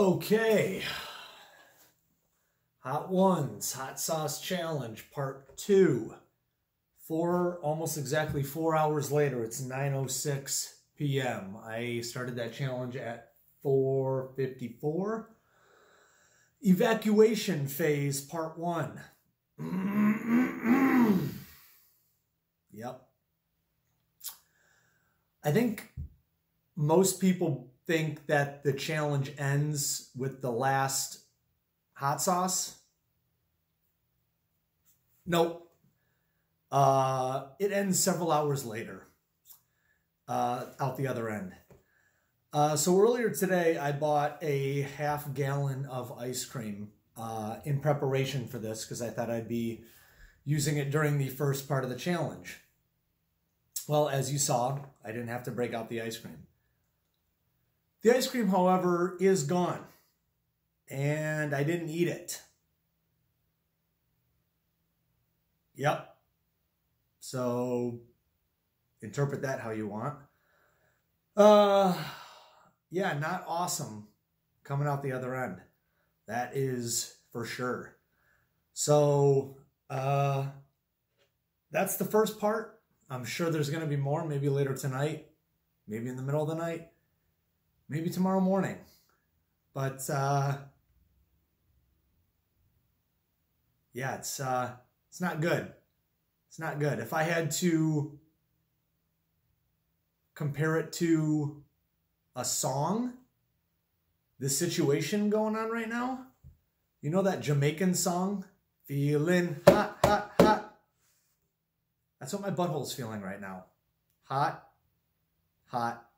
Okay. Hot Ones, Hot Sauce Challenge, Part 2. Four, almost exactly four hours later, it's 9.06 p.m. I started that challenge at 4.54. Evacuation Phase, Part 1. yep. I think most people think that the challenge ends with the last hot sauce. Nope. Uh, it ends several hours later uh, out the other end. Uh, so earlier today, I bought a half gallon of ice cream uh, in preparation for this because I thought I'd be using it during the first part of the challenge. Well, as you saw, I didn't have to break out the ice cream. The ice cream, however, is gone. And I didn't eat it. Yep. So interpret that how you want. Uh yeah, not awesome coming out the other end. That is for sure. So uh that's the first part. I'm sure there's going to be more maybe later tonight, maybe in the middle of the night maybe tomorrow morning. But uh, yeah, it's uh, it's not good. It's not good. If I had to compare it to a song, the situation going on right now, you know that Jamaican song, feeling hot, hot, hot. That's what my butthole's feeling right now. Hot, hot,